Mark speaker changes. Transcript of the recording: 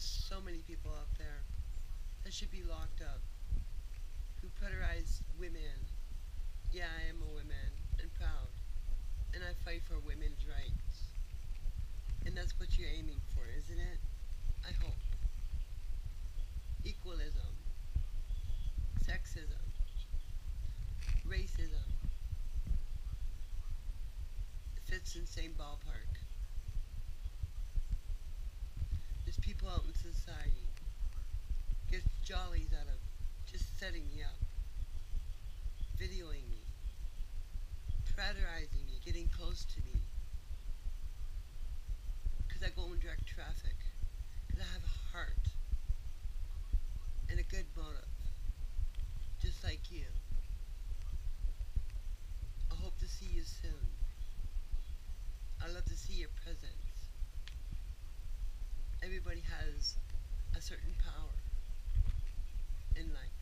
Speaker 1: There's so many people out there that should be locked up who preterize women. Yeah, I am a woman and proud. And I fight for women's rights. And that's what you're aiming for, isn't it? I hope. Equalism. Sexism. Racism. It fits in the same ballpark. There's people out in society get jollies out of just setting me up, videoing me, preterizing me, getting close to me. Because I go in direct traffic. Because I have a heart and a good motive, just like you. I hope to see you soon. I love to see your presence. Everybody has a certain power in life.